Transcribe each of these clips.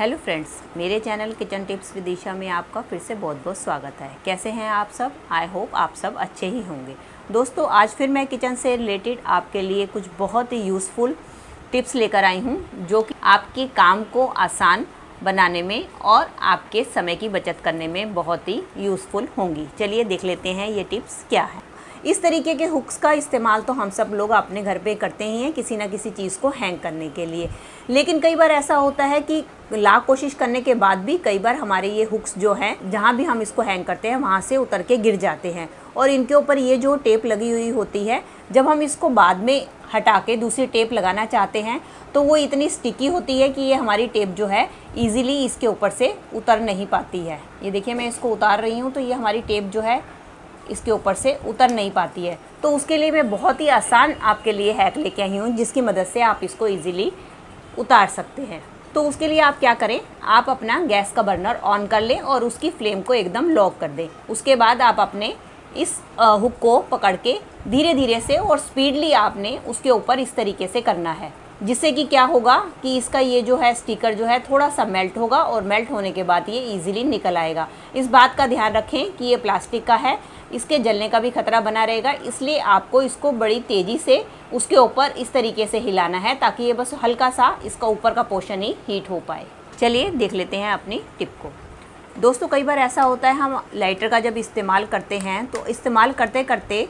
Hello friends, मेरे channel kitchen tips Vidisha में आपका फिर से बहुत बहुत स्वागत है। कैसे हैं आप सब? आई होप आप सब अच्छे ही होंगे। दोस्तों, आज फिर मैं किचन से रिलेटेड आपके लिए कुछ बहुत ही यूज़फुल टिप्स लेकर आई हूँ, जो कि आपके काम को आसान बनाने में और आपके समय की बचत करने में बहुत ही यूज़फुल होंगी। चलिए देख लेते हैं ये टिप्स क्या है। इस तरीके के हुक्स का इस्तेमाल तो हम सब लोग अपने घर पे करते ही हैं, किसी ना किसी चीज़ को हैंग करने के लिए। लेकिन कई बार ऐसा होता है कि लाख कोशिश करने के बाद भी कई बार हमारे ये हुक्स जो हैं, जहाँ भी हम इसको हैंग करते हैं, वहाँ से उतर के गिर जाते हैं। और इनके ऊपर ये जो टेप लगी हुई होती है, जब हम इसको बाद में हटा के दूसरी टेप लगाना चाहते हैं तो वो इतनी स्टिकी होती है कि ये हमारी टेप जो है ईज़िली इसके ऊपर से उतर नहीं पाती है। ये देखिए, मैं इसको उतार रही हूँ तो ये हमारी टेप जो है इसके ऊपर से उतर नहीं पाती है। तो उसके लिए मैं बहुत ही आसान आपके लिए हैक लेके आई हूँ, जिसकी मदद से आप इसको ईज़िली उतार सकते हैं। तो उसके लिए आप क्या करें, आप अपना गैस का बर्नर ऑन कर लें और उसकी फ्लेम को एकदम लॉक कर दें। उसके बाद आप अपने इस हुक को पकड़ के धीरे धीरे से और स्पीडली आपने उसके ऊपर इस तरीके से करना है। जिससे कि क्या होगा कि इसका ये जो है, स्टिकर जो है थोड़ा सा मेल्ट होगा और मेल्ट होने के बाद ये इजीली निकल आएगा। इस बात का ध्यान रखें कि ये प्लास्टिक का है, इसके जलने का भी खतरा बना रहेगा, इसलिए आपको इसको बड़ी तेज़ी से उसके ऊपर इस तरीके से हिलाना है ताकि ये बस हल्का सा इसका ऊपर का पोर्शन ही हीट हो पाए। चलिए, देख लेते हैं अपनी टिप को। दोस्तों, कई बार ऐसा होता है, हम लाइटर का जब इस्तेमाल करते हैं तो इस्तेमाल करते करते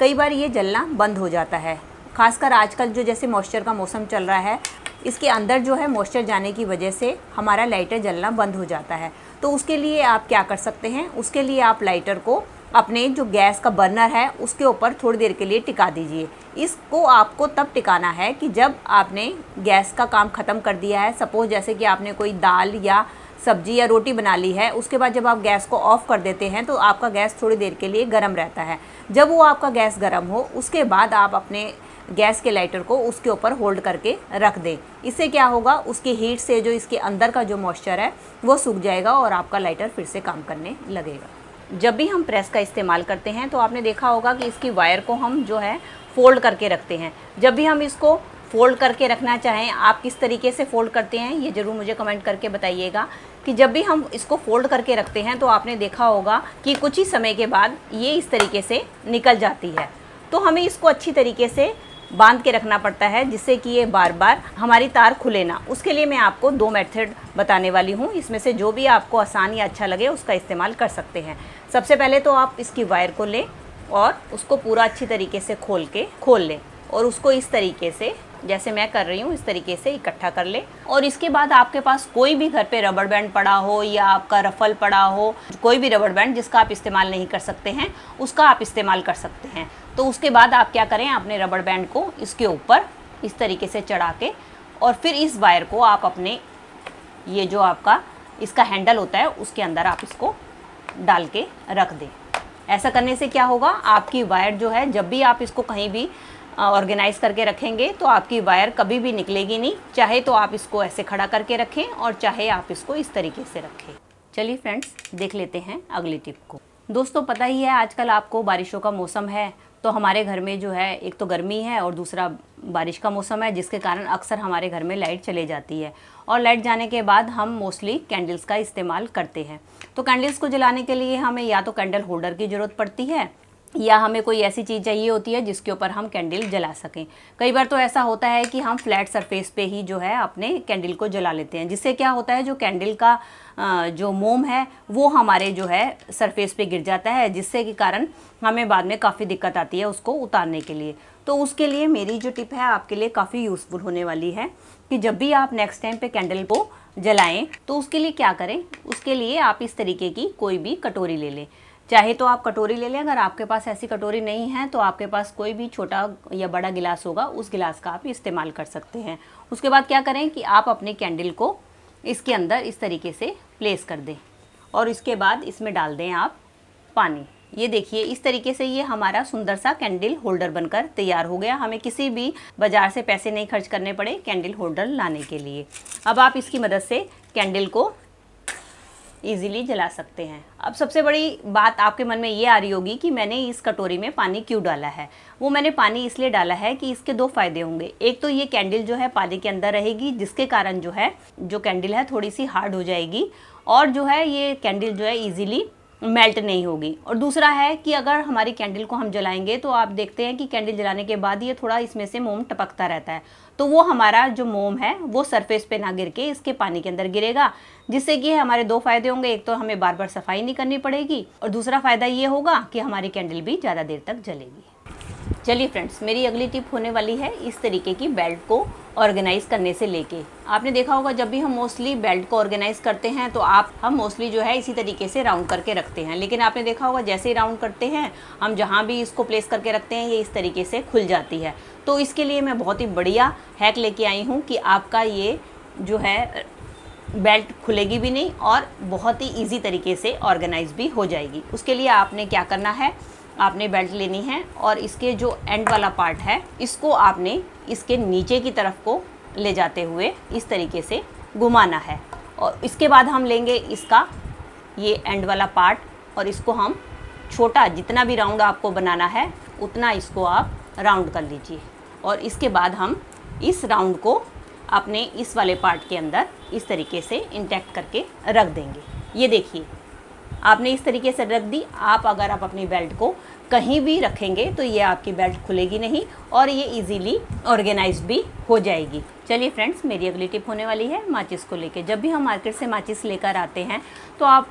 कई बार ये जलना बंद हो जाता है। खासकर आजकल जो जैसे मॉइस्चर का मौसम चल रहा है, इसके अंदर जो है मॉइस्चर जाने की वजह से हमारा लाइटर जलना बंद हो जाता है। तो उसके लिए आप क्या कर सकते हैं? उसके लिए आप लाइटर को अपने जो गैस का बर्नर है, उसके ऊपर थोड़ी देर के लिए टिका दीजिए। इसको आपको तब टिकाना है कि जब आपने गैस का काम ख़त्म कर दिया है। सपोज़ जैसे कि आपने कोई दाल या सब्ज़ी या रोटी बना ली है, उसके बाद जब आप गैस को ऑफ़ कर देते हैं तो आपका गैस थोड़ी देर के लिए गर्म रहता है। जब वो आपका गैस गर्म हो, उसके बाद आप अपने गैस के लाइटर को उसके ऊपर होल्ड करके रख दें। इससे क्या होगा? उसकी हीट से जो इसके अंदर का जो मॉइस्चर है, वो सूख जाएगा और आपका लाइटर फिर से काम करने लगेगा। जब भी हम प्रेस का इस्तेमाल करते हैं तो आपने देखा होगा कि इसकी वायर को हम जो है फोल्ड करके रखते हैं। जब भी हम इसको फोल्ड करके रखना चाहें, आप किस तरीके से फोल्ड करते हैं, ये ज़रूर मुझे कमेंट करके बताइएगा कि जब भी हम इसको फोल्ड करके रखते हैं तो आपने देखा होगा कि कुछ ही समय के बाद ये इस तरीके से निकल जाती है। तो हमें इसको अच्छी तरीके से बाँध के रखना पड़ता है, जिससे कि ये बार बार हमारी तार खुले ना। उसके लिए मैं आपको दो मेथड बताने वाली हूँ। इसमें से जो भी आपको आसान या अच्छा लगे, उसका इस्तेमाल कर सकते हैं। सबसे पहले तो आप इसकी वायर को लें और उसको पूरा अच्छी तरीके से खोल के, खोल लें और उसको इस तरीके से जैसे मैं कर रही हूँ, इस तरीके से इकट्ठा कर ले। और इसके बाद आपके पास कोई भी घर पे रबड़ बैंड पड़ा हो या आपका रफल पड़ा हो, कोई भी रबड़ बैंड जिसका आप इस्तेमाल नहीं कर सकते हैं, उसका आप इस्तेमाल कर सकते हैं। तो उसके बाद आप क्या करें अपने रबड़ बैंड को इसके ऊपर इस तरीके से चढ़ा के और फिर इस वायर को आप अपने, ये जो आपका इसका हैंडल होता है, उसके अंदर आप इसको डाल के रख दें। ऐसा करने से क्या होगा, आपकी वायर जो है, जब भी आप इसको कहीं भी ऑर्गेनाइज करके रखेंगे तो आपकी वायर कभी भी निकलेगी नहीं। चाहे तो आप इसको ऐसे खड़ा करके रखें और चाहे आप इसको इस तरीके से रखें। चलिए फ्रेंड्स देख लेते हैं अगली टिप को। दोस्तों, पता ही है आजकल आपको बारिशों का मौसम है तो हमारे घर में जो है, एक तो गर्मी है और दूसरा बारिश का मौसम है, जिसके कारण अक्सर हमारे घर में लाइट चले जाती है। और लाइट जाने के बाद हम मोस्टली कैंडल्स का इस्तेमाल करते हैं। तो कैंडल्स को जलाने के लिए हमें या तो कैंडल होल्डर की ज़रूरत पड़ती है या हमें कोई ऐसी चीज़ चाहिए होती है जिसके ऊपर हम कैंडल जला सकें। कई बार तो ऐसा होता है कि हम फ्लैट सरफेस पे ही जो है अपने कैंडल को जला लेते हैं, जिससे क्या होता है जो कैंडल का जो मोम है, वो हमारे जो है सरफेस पे गिर जाता है, जिससे के कारण हमें बाद में काफ़ी दिक्कत आती है उसको उतारने के लिए। तो उसके लिए मेरी जो टिप है आपके लिए काफ़ी यूज़फुल होने वाली है कि जब भी आप नेक्स्ट टाइम पे कैंडल को जलाएँ तो उसके लिए क्या करें? उसके लिए आप इस तरीके की कोई भी कटोरी ले लें। चाहे तो आप कटोरी ले लें, अगर आपके पास ऐसी कटोरी नहीं है तो आपके पास कोई भी छोटा या बड़ा गिलास होगा, उस गिलास का आप इस्तेमाल कर सकते हैं। उसके बाद क्या करें कि आप अपने कैंडल को इसके अंदर इस तरीके से प्लेस कर दें और इसके बाद इसमें डाल दें आप पानी। ये देखिए, इस तरीके से ये हमारा सुंदर सा कैंडल होल्डर बनकर तैयार हो गया। हमें किसी भी बाज़ार से पैसे नहीं खर्च करने पड़े कैंडल होल्डर लाने के लिए। अब आप इसकी मदद से कैंडल को इजीली जला सकते हैं। अब सबसे बड़ी बात आपके मन में ये आ रही होगी कि मैंने इस कटोरी में पानी क्यों डाला है? वो मैंने पानी इसलिए डाला है कि इसके दो फ़ायदे होंगे। एक तो ये कैंडल जो है पानी के अंदर रहेगी, जिसके कारण जो है, जो कैंडल है, थोड़ी सी हार्ड हो जाएगी और जो है ये कैंडल जो है ईजिली मेल्ट नहीं होगी। और दूसरा है कि अगर हमारी कैंडल को हम जलाएँगे तो आप देखते हैं कि कैंडल जलाने के बाद ये थोड़ा इसमें से मोम टपकता रहता है। तो वो हमारा जो मोम है, वो सरफेस पे ना गिर के इसके पानी के अंदर गिरेगा, जिससे कि हमारे दो फ़ायदे होंगे। एक तो हमें बार बार सफ़ाई नहीं करनी पड़ेगी, और दूसरा फ़ायदा ये होगा कि हमारी कैंडल भी ज़्यादा देर तक जलेगी। चलिए फ्रेंड्स, मेरी अगली टिप होने वाली है इस तरीके की बेल्ट को ऑर्गेनाइज करने से लेके। आपने देखा होगा, जब भी हम मोस्टली बेल्ट को ऑर्गेनाइज करते हैं तो आप, हम मोस्टली जो है इसी तरीके से राउंड करके रखते हैं। लेकिन आपने देखा होगा, जैसे ही राउंड करते हैं, हम जहाँ भी इसको प्लेस करके रखते हैं, ये इस तरीके से खुल जाती है। तो इसके लिए मैं बहुत ही बढ़िया हैक लेके आई हूँ कि आपका ये जो है बेल्ट खुलेगी भी नहीं और बहुत ही ईजी तरीके से ऑर्गेनाइज भी हो जाएगी। उसके लिए आपने क्या करना है आपने बेल्ट लेनी है और इसके जो एंड वाला पार्ट है, इसको आपने इसके नीचे की तरफ़ को ले जाते हुए इस तरीके से घुमाना है। और इसके बाद हम लेंगे इसका ये एंड वाला पार्ट और इसको हम छोटा जितना भी राउंड आपको बनाना है, उतना इसको आप राउंड कर लीजिए। और इसके बाद हम इस राउंड को अपने इस वाले पार्ट के अंदर इस तरीके से इंटैक्ट करके रख देंगे। ये देखिए आपने इस तरीके से रख दी। आप अगर आप अपनी बेल्ट को कहीं भी रखेंगे तो ये आपकी बेल्ट खुलेगी नहीं और ये इजीली ऑर्गेनाइज भी हो जाएगी। चलिए फ्रेंड्स मेरी अगली टिप होने वाली है माचिस को लेके। जब भी हम मार्केट से माचिस लेकर आते हैं तो आप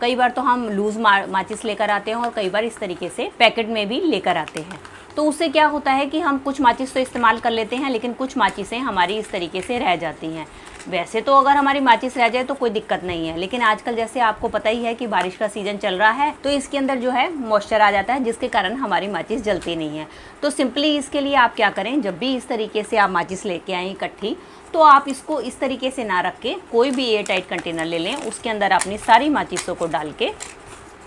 कई बार तो हम लूज़ माचिस लेकर आते हैं और कई बार इस तरीके से पैकेट में भी लेकर आते हैं। तो उससे क्या होता है कि हम कुछ माचिस तो इस्तेमाल कर लेते हैं, लेकिन कुछ माचिसें हमारी इस तरीके से रह जाती हैं। वैसे तो अगर हमारी माचिस रह जाए तो कोई दिक्कत नहीं है, लेकिन आजकल जैसे आपको पता ही है कि बारिश का सीज़न चल रहा है तो इसके अंदर जो है मॉइस्चर आ जाता है, जिसके कारण हमारी माचिस जलती नहीं है। तो सिंपली इसके लिए आप क्या करें, जब भी इस तरीके से आप माचिस लेके आए इकट्ठी तो आप इसको इस तरीके से ना रख के कोई भी एयर टाइट कंटेनर ले लें, उसके अंदर अपनी सारी माचिसों को डाल के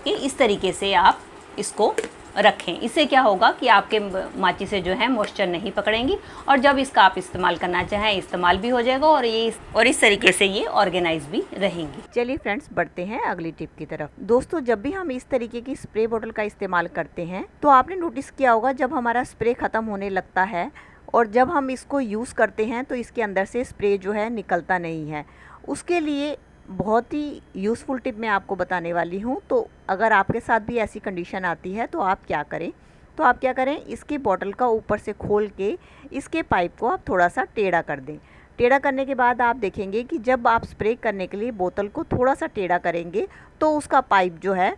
इस तरीके से आप इसको रखें। इससे क्या होगा कि आपके माची से जो है मॉइस्चर नहीं पकड़ेंगी और जब इसका आप इस्तेमाल करना चाहें, इस्तेमाल भी हो जाएगा और ये और इस तरीके से ये ऑर्गेनाइज भी रहेंगी। चलिए फ्रेंड्स बढ़ते हैं अगली टिप की तरफ़। दोस्तों, जब भी हम इस तरीके की स्प्रे बोतल का इस्तेमाल करते हैं तो आपने नोटिस किया होगा जब हमारा स्प्रे ख़त्म होने लगता है और जब हम इसको यूज़ करते हैं तो इसके अंदर से स्प्रे जो है निकलता नहीं है। उसके लिए बहुत ही यूज़फुल टिप मैं आपको बताने वाली हूँ। तो अगर आपके साथ भी ऐसी कंडीशन आती है तो आप क्या करें? तो आप क्या करें? इसके बॉटल का ऊपर से खोल के इसके पाइप को आप थोड़ा सा टेढ़ा कर दें। टेढ़ा करने के बाद आप देखेंगे कि जब आप स्प्रे करने के लिए बोतल को थोड़ा सा टेढ़ा करेंगे तो उसका पाइप जो है,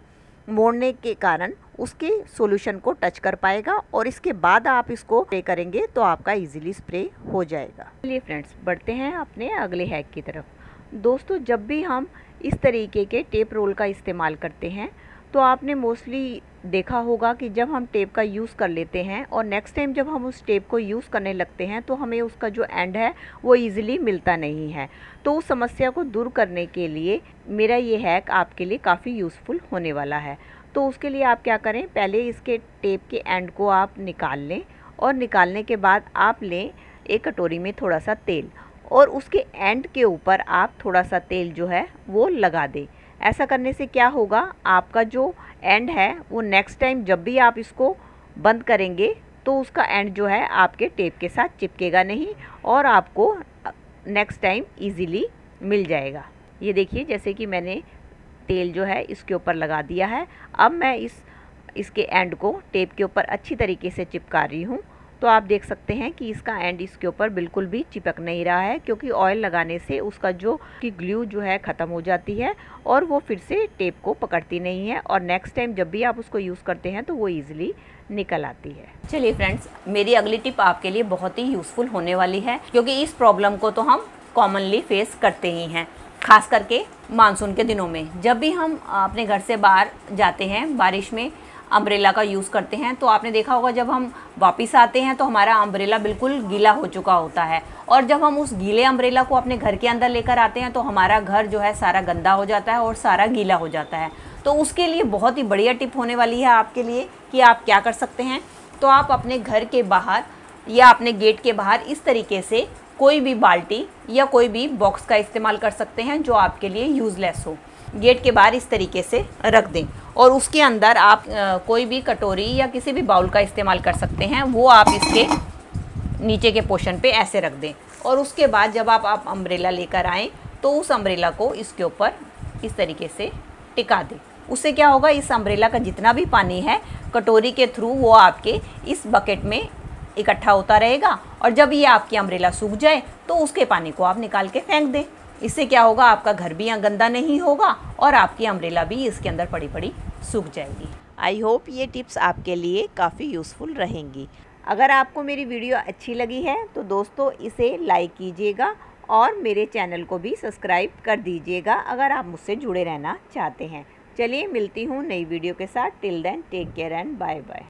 मोड़ने के कारण उसके सॉल्यूशन को टच कर पाएगा और इसके बाद आप इसको स्प्रे करेंगे तो आपका इजीली स्प्रे हो जाएगा। चलिए फ्रेंड्स बढ़ते हैं अपने अगले हैक की तरफ़। दोस्तों, जब भी हम इस तरीके के टेप रोल का इस्तेमाल करते हैं तो आपने मोस्टली देखा होगा कि जब हम टेप का यूज़ कर लेते हैं और नेक्स्ट टाइम जब हम उस टेप को यूज़ करने लगते हैं तो हमें उसका जो एंड है, वो इजीली मिलता नहीं है। तो उस समस्या को दूर करने के लिए मेरा ये हैक आपके लिए काफ़ी यूज़फुल होने वाला है। तो उसके लिए आप क्या करें, पहले इसके टेप के एंड को आप निकाल लें और निकालने के बाद आप लें एक कटोरी में थोड़ा सा तेल। और उसके एंड के ऊपर आप थोड़ा सा तेल जो है वो लगा दें। ऐसा करने से क्या होगा? आपका जो एंड है, वो नेक्स्ट टाइम जब भी आप इसको बंद करेंगे तो उसका एंड जो है आपके टेप के साथ चिपकेगा नहीं और आपको नेक्स्ट टाइम इजीली मिल जाएगा। ये देखिए, जैसे कि मैंने तेल जो है इसके ऊपर लगा दिया है। अब मैं इस, इसके एंड को टेप के ऊपर अच्छी तरीके से चिपका रही हूँ तो आप देख सकते हैं कि इसका एंड इसके ऊपर बिल्कुल भी चिपक नहीं रहा है, क्योंकि ऑयल लगाने से उसका जो की ग्लू जो है ख़त्म हो जाती है और वो फिर से टेप को पकड़ती नहीं है और नेक्स्ट टाइम जब भी आप उसको यूज़ करते हैं तो वो ईजिली निकल आती है। चलिए फ्रेंड्स मेरी अगली टिप आपके लिए बहुत ही यूज़फुल होने वाली है, क्योंकि इस प्रॉब्लम को तो हम कॉमनली फेस करते ही हैं, खास करके मानसून के दिनों में। जब भी हम अपने घर से बाहर जाते हैं, बारिश में अम्ब्रेला का यूज़ करते हैं। तो आपने देखा होगा, जब हम वापस आते हैं तो हमारा अम्ब्रेला बिल्कुल गीला हो चुका होता है। और जब हम उस गीले अम्ब्रेला को अपने घर के अंदर लेकर आते हैं तो हमारा घर जो है सारा गंदा हो जाता है और सारा गीला हो जाता है। तो उसके लिए बहुत ही बढ़िया टिप होने वाली है आपके लिए कि आप क्या कर सकते हैं। तो आप अपने घर के बाहर या अपने गेट के बाहर इस तरीके से कोई भी बाल्टी या कोई भी बॉक्स का इस्तेमाल कर सकते हैं, जो आपके लिए यूज़लेस हो। गेट के बाहर इस तरीके से रख दें। और उसके अंदर आप कोई भी कटोरी या किसी भी बाउल का इस्तेमाल कर सकते हैं, वो आप इसके नीचे के पोर्शन पे ऐसे रख दें। और उसके बाद जब आप आप अम्ब्रेला लेकर आएँ तो उस अम्ब्रेला को इसके ऊपर इस तरीके से टिका दें। उससे क्या होगा, इस अम्ब्रेला का जितना भी पानी है, कटोरी के थ्रू वो आपके इस बकेट में इकट्ठा होता रहेगा। और जब ये आपकी अम्ब्रेला सूख जाए तो उसके पानी को आप निकाल के फेंक दें। इससे क्या होगा? आपका घर भी यहाँ गंदा नहीं होगा और आपकी अम्ब्रेला भी इसके अंदर पड़ी पड़ी सूख जाएगी। आई होप ये टिप्स आपके लिए काफ़ी यूज़फुल रहेंगी। अगर आपको मेरी वीडियो अच्छी लगी है तो दोस्तों इसे लाइक कीजिएगा और मेरे चैनल को भी सब्सक्राइब कर दीजिएगा अगर आप मुझसे जुड़े रहना चाहते हैं। चलिए, मिलती हूँ नई वीडियो के साथ। Till then take care and bye bye